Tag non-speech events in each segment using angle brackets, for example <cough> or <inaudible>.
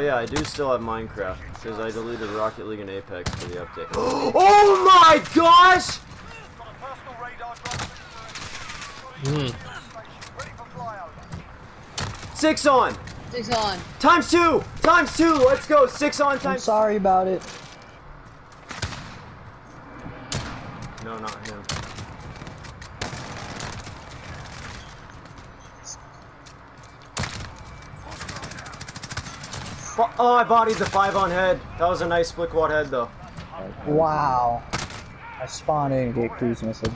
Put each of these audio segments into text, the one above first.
Oh yeah, I do still have Minecraft because I deleted Rocket League and Apex for the update. <gasps> oh my gosh! Hmm. Six on. Six on. Times two. Times two. Let's go. Six on times I'm sorry about it. No, not him. Oh, I bodied the five on head. That was a nice split quad head though. Wow. I spawned in and get cruise missile.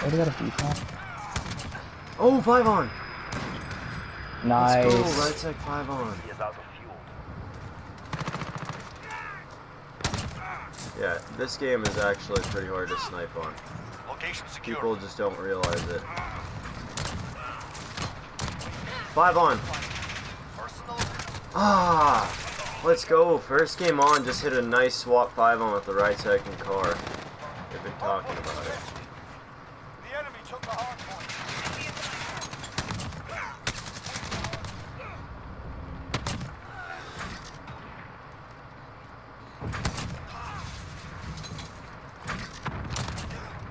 Oh, they got a beef on. Oh, five on. Nice. Let's go. Right side five on. Yeah, this game is actually pretty hard to snipe on. Location secure. People just don't realize it. Five on. Ah, let's go. First game on, just hit a nice swap five on with the right second car. They've been talking about it.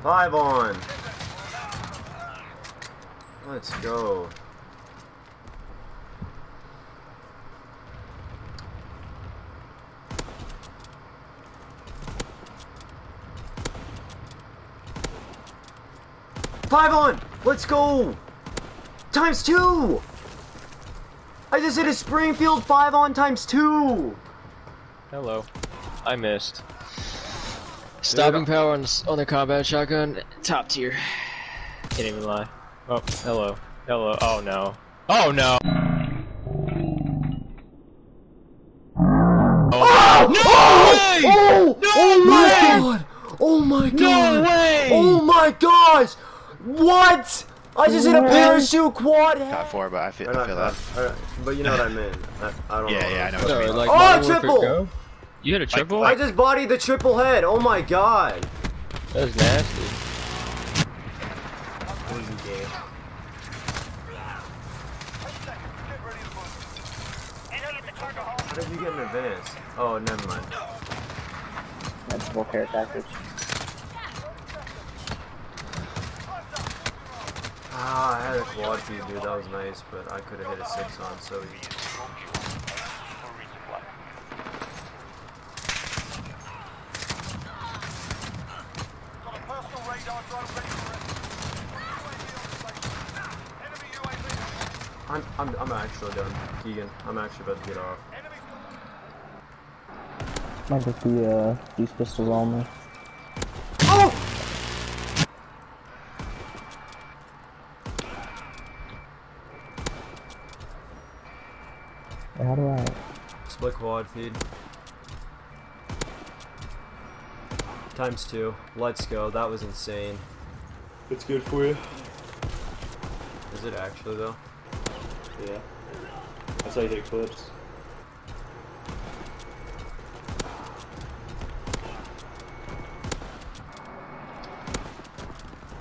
Five on. Let's go. Five on! Let's go! Times two! I just hit a Springfield five on times two! Hello. I missed. Stopping power on, the- on the combat shotgun, top tier. Can't even lie. Oh, hello. Hello. Oh no. Oh no! Oh! oh! oh! way! Oh! No oh my god! Oh my god! No way! Oh my gosh! What? I just hit a parachute quad head. Got four, but I feel, Or I feel quad, that. or- but you know what I mean. I, I don't Yeah, know. yeah, I know what what you mean. Oh, like Oh, Modern Warfare triple! You hit a triple? I just bodied the triple head. Oh my god. that was nasty. How did you get in advance? Oh, never mind. That's full care package. Ah, I had a quad feed, dude. That was nice, but I could have hit a six on so easy. For. I'm, I'm, I'm actually done, Keegan. I'm actually about to get off. Might just be uh, these pistols on Oh! How do I? Split quad feed. Times two. Let's go. That was insane. It's good for you. Is it actually though? Yeah. That's how you hit clips.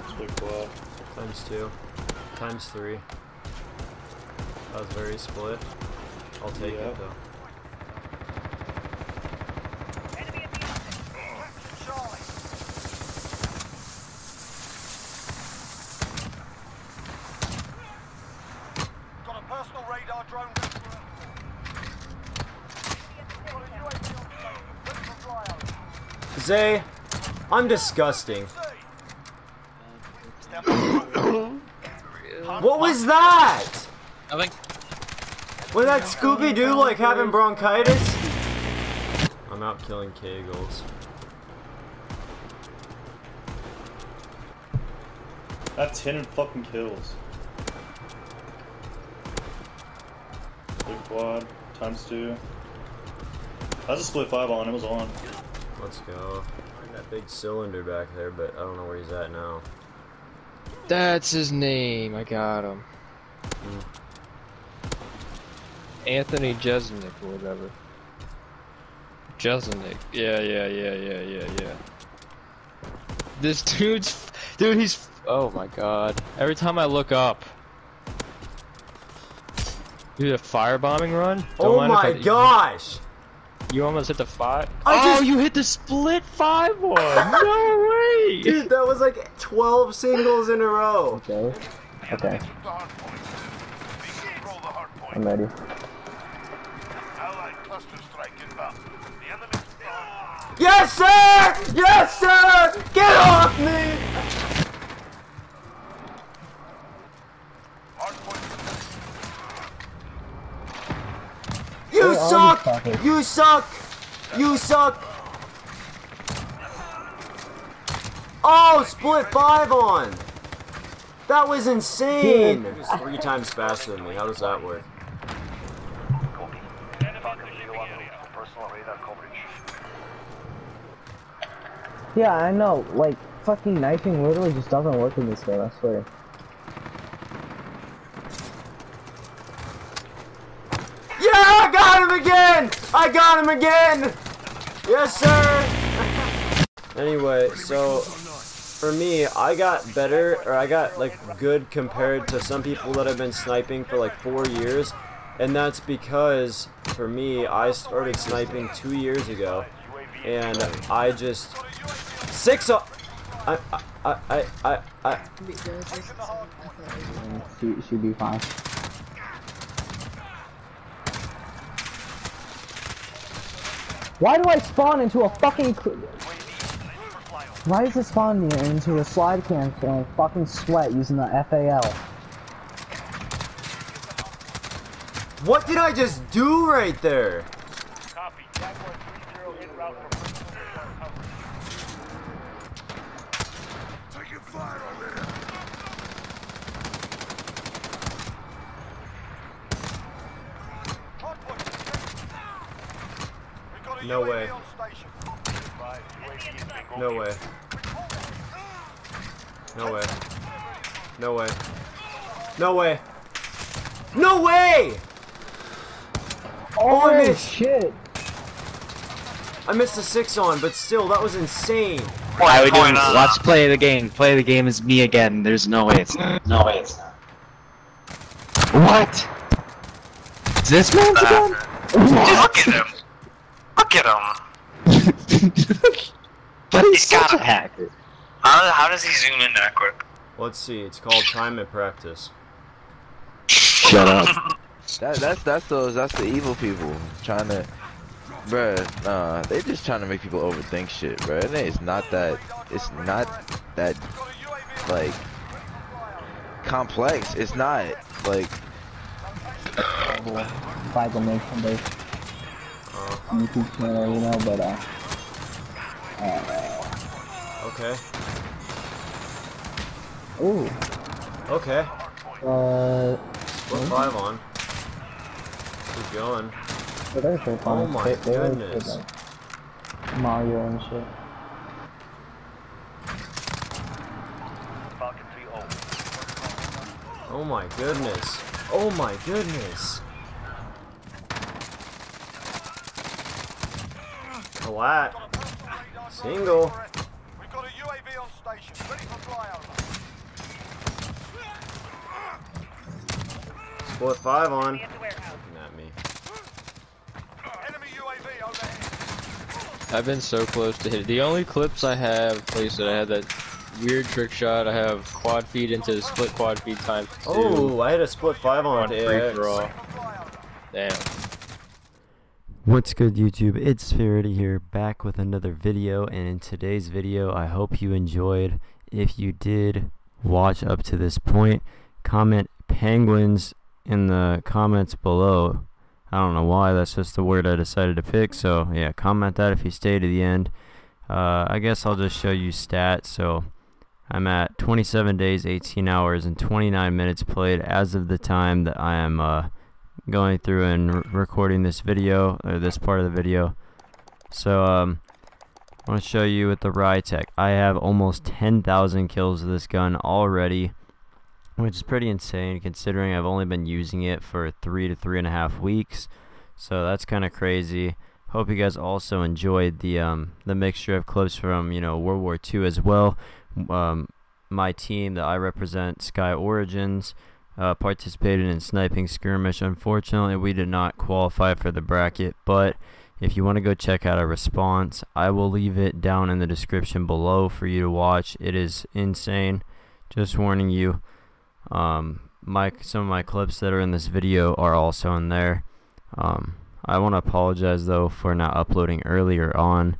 Split quad. Times two. Times three. That was very split. I'll take Yeah. it though. Charlie. Got a personal radar drone ready for it. Got a UAV on station. Ready for flyover. Zay, I'm disgusting. <coughs> What was that? I think. Was that Scooby Doo like having bronchitis? I'm out killing Kegels. That's 10 fucking kills. Split quad, times two. That's a split five on, it was on. Let's go. That big cylinder back there, but I don't know where he's at now. That's his name. I got him. Hmm. Anthony Jeselnik or whatever. Jeselnik. Yeah, yeah, yeah, yeah, yeah, yeah. This dude's, dude, he's. Oh my god. Every time I look up, Do the firebombing run? Don't Oh my I- gosh! You almost hit the five. I oh, just- you hit the split five one. <laughs> no way. Dude, that was like 12 singles in a row. Okay. Okay. The hard point. We control the hard point. I'm ready. Allied cluster strike inbound. The enemy's gone. Yes, sir! Yes, sir! Get off me! You Where suck! you? You suck! You suck! Oh, split five on! That was insane! He was three times faster than me. How does that work? Yeah, I know. Like, fucking knifing literally just doesn't work in this game, I swear. Yeah, I got him again! I got him again! Yes, sir! <laughs> anyway, so for me, I got better, or I got like good compared to some people that have been sniping for like four years, and that's because for me, I started sniping two years ago, and I just six. o- I I I I I. She, she'd be fine. Why do I spawn into a fucking... Why is it spawning me into a slide cancel and fucking sweat using the FAL? what did I just do right there? No way. on station. Right, UAV is being No way. No way. No way. No way. No way! Oh, I missed. shit! I missed a six on, but still, that was insane. Why are we doing this? Let's play the game. Play the game is me again. There's no way it's not. No way it's not. What? Is this man's uh, again? Look at him. Look at him. <laughs> but he's, He's such got a it. hacker. How, how does he zoom in that quick? Let's see, it's called time and practice. Shut up. <laughs> That, that's that's those that's the evil people trying to, bruh. Nah, they just trying to make people overthink shit, bruh. And it's not that. It's not that Got a UAV on like complex. It's not like Bible Nation based Uh, YouTube channel, you know, but uh, okay. ooh, Okay. uh, Split five on. Keep going. but they're so fun. Oh my They- they goodness. like, Mario and shit. Oh my goodness. Oh my goodness. Collat. Single. We've got a UAV on station, ready for flyover. Split five on. Looking at me. Enemy UAV overhead. I've been so close to hit. The only clips I have placed, I had that weird trick shot. I have quad feed into split quad feed times oh, two. Oh, I had a split five on on free AX. for all. Damn. What's good YouTube? It's Spherity here back with another video and in today's video I hope you enjoyed. If you did watch up to this point, comment penguins in the comments below. I don't know why, that's just the word I decided to pick, so yeah, comment that if you stay to the end. Uh, I guess I'll just show you stats, so I'm at 27 days, 18 hours, and 29 minutes played as of the time that I am uh, going through and recording this video or this part of the video. So um, I want to show you with the Rytec. I have almost 10,000 kills with this gun already, which is pretty insane considering I've only been using it for three to three and a half weeks. So that's kind of crazy. Hope you guys also enjoyed the um, the mixture of clips from you know World War II as well. Um, my team that I represent, Sky Origins, uh, participated in sniping skirmish. Unfortunately, we did not qualify for the bracket, but if you want to go check out our response, I will leave it down in the description below for you to watch. It is insane. Just warning you. Um, my some of my clips that are in this video are also in there. Um, I want to apologize though for not uploading earlier on,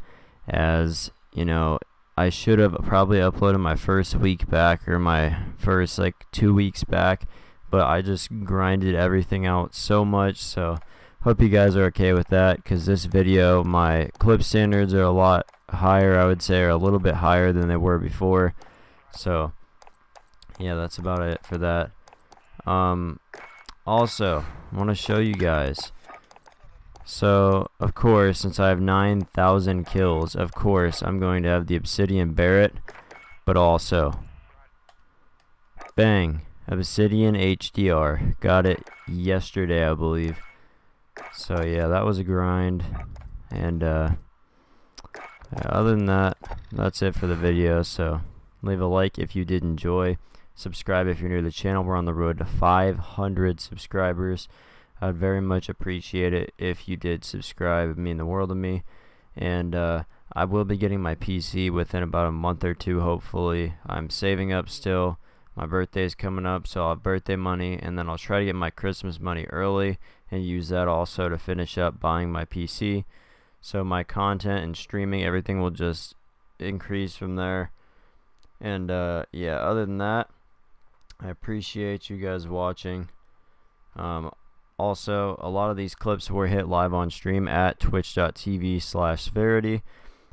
as you know I should have probably uploaded my first week back or my first like two weeks back, but I just grinded everything out so much. So hope you guys are okay with that, because this video my clip standards are a lot higher. I would say, or a little bit higher than they were before. So yeah, that's about it for that. Um, also, I want to show you guys. So, of course, since I have 9,000 kills, of course, I'm going to have the Obsidian Barrett, but also, bang, Obsidian HDR. Got it yesterday, I believe. So, yeah, that was a grind. And, uh, other than that, that's it for the video. So, leave a like if you did enjoy. Subscribe if you're new to the channel. We're on the road to 500 subscribers. I'd very much appreciate it if you did subscribe. It mean the world to me. And uh, I will be getting my PC within about a month or two, hopefully. I'm saving up still. My birthday is coming up, so I'll have birthday money, and then I'll try to get my Christmas money early and use that also to finish up buying my PC. So my content and streaming, everything will just increase from there. And uh, yeah, other than that, I appreciate you guys watching. Um, also, a lot of these clips were hit live on stream at twitch.tv slash Spherity.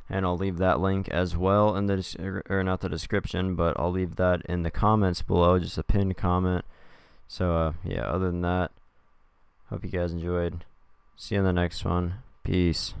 And I'll leave that link as well in the, or not the description, but I'll leave that in the comments below, just a pinned comment. So, uh, yeah, other than that, hope you guys enjoyed. See you in the next one. Peace.